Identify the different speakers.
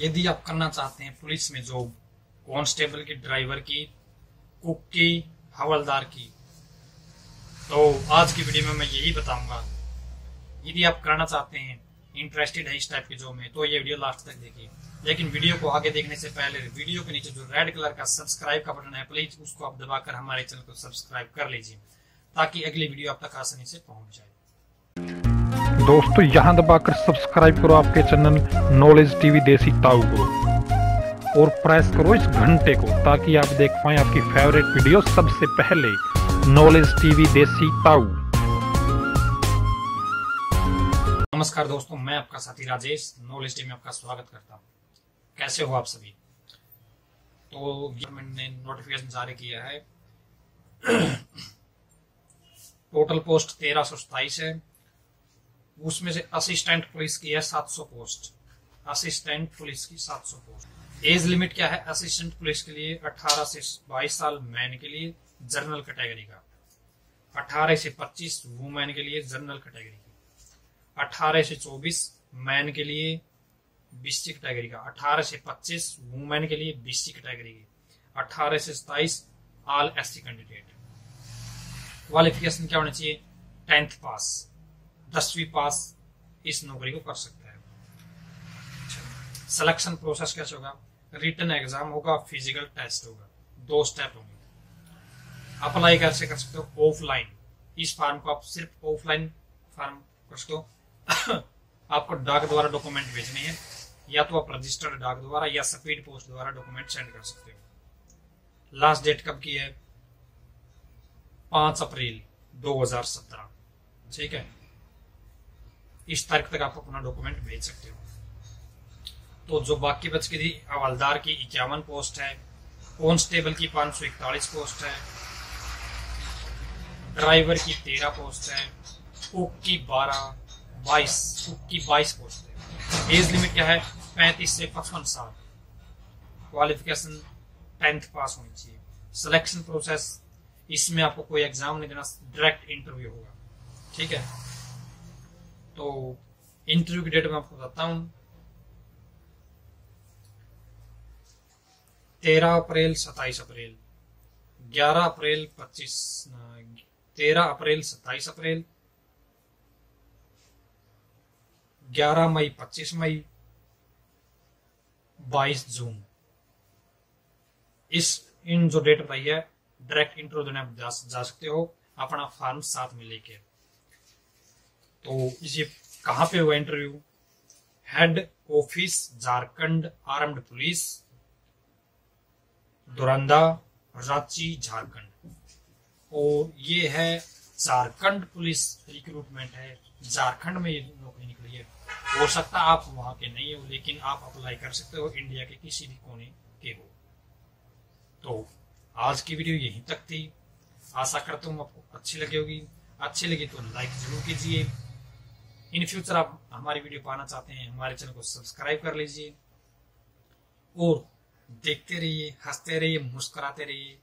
Speaker 1: यदि आप करना चाहते हैं पुलिस में जॉब कांस्टेबल की ड्राइवर की, कुक की, हवलदार की तो आज की वीडियो में मैं यही बताऊँगा। यदि आप करना चाहते हैं इंटरेस्टेड है इस टाइप की जॉब में तो ये वीडियो लास्ट तक देखिए। लेकिन वीडियो को आगे देखने से पहले, वीडियो के नीचे जो रेड कलर का सब्सक्राइब का बटन है प्लीज़ उसको आप दबाकर हमारे चैनल को सब्सक्राइब कर लीजिए, ताकि अगली वीडियो आप तक आसानी से पहुँच जाए।
Speaker 2: दोस्तों, यहाँ दबाकर सब्सक्राइब करो आपके चैनल नॉलेज टीवी देसी ताऊ को। और प्रेस करो इस घंटे को, ताकि आप देख पाए आपकी फेवरेट वीडियो सबसे पहले नॉलेज टीवी देसी ताऊ।
Speaker 1: नमस्कार दोस्तों, मैं आपका साथी राजेश नॉलेज टीवी में आपका स्वागत करता हूँ। कैसे हो आप सभी? तो गवर्नमेंट ने नोटिफिकेशन जारी किया है। टोटल पोस्ट तेरह सौ सताइस है। उसमें से असिस्टेंट पुलिस की है सात सौ पोस्ट असिस्टेंट पुलिस की सात सौ पोस्ट एज लिमिट क्या है? असिस्टेंट पुलिस के लिए 18 से 22 साल मैन के लिए जनरल कैटेगरी का। 18 से 25 वुमेन के लिए जनरल कैटेगरी की। 18 से 24 मैन के लिए बीसी कैटेगरी का। 18 से 25 वुमेन के लिए बीसी कैटेगरी की। 18 से 27 ऑल एससी कैंडिडेट क्वालिफिकेशन क्या होना चाहिए? टेंथ पास दसवीं पास इस नौकरी को कर सकता है। सिलेक्शन प्रोसेस कैसे होगा रिटर्न एग्ज़ाम होगा फ़िज़िकल टेस्ट होगा। दो स्टेप होंगे। अप्लाई कैसे कर सकते हो? ऑफलाइन इस फॉर्म को आप सिर्फ़ ऑफलाइन फॉर्म कर सकते हो। आपको डाक द्वारा डॉक्यूमेंट भेजने हैं, या तो आप रजिस्टर्ड डाक द्वारा, या स्पीड पोस्ट द्वारा डॉक्यूमेंट सेंड कर सकते हो। लास्ट डेट कब की है? पाँच अप्रैल 2017 ठीक है? इस तारीख तक आप अपना डॉक्यूमेंट भेज सकते हो। तो जो बाकी बच गई थी, हवलदार की इक्यावन पोस्ट है कॉन्स्टेबल की पाँच सौ इकतालीस पोस्ट है ड्राइवर की तेरह पोस्ट है कुक की बारह, बाईस कुक की बाईस पोस्ट है। एज लिमिट क्या है? पैंतीस से पचपन साल। क्वालिफिकेशन टेंथ पास होनी चाहिए। सिलेक्शन प्रोसेस इसमें आपको कोई एग्ज़ाम नहीं देना डायरेक्ट इंटरव्यू होगा। ठीक है? तो इंटरव्यू की डेट मैं आपको बताता हूँ। तेरह अप्रैल सताइस अप्रैल ग्यारह अप्रैल पच्चीस तेरह अप्रैल सत्ताईस अप्रैल ग्यारह मई पच्चीस मई बाईस जून। इस इन जो डेट बताई है डायरेक्ट इंटरव्यू देने आप जा, जा सकते हो अपना फॉर्म साथ में लेके। तो इसे कहाँ पे हुआ interview head office Jharkhand armed police Doranda Ranchi Jharkhand और ये है झारखंड पुलिस रिक्रूटमेंट है। झारखंड में ये नौकरी निकली है। हो सकता आप वहाँ के नहीं हो, लेकिन आप अप्लाई कर सकते हो इंडिया के किसी भी कोने के हो। तो आज की वीडियो यहीं तक थी। आशा करता हूँ आपको अच्छी लगी होगी। अच्छी लगी तो लाइक ज़रूर कीजिए। इन फ्यूचर आप हमारी वीडियो पाना चाहते हैं, हमारे चैनल को सब्सक्राइब कर लीजिए और देखते रहिए, हँसते रहिए, मुस्कुराते रहिए।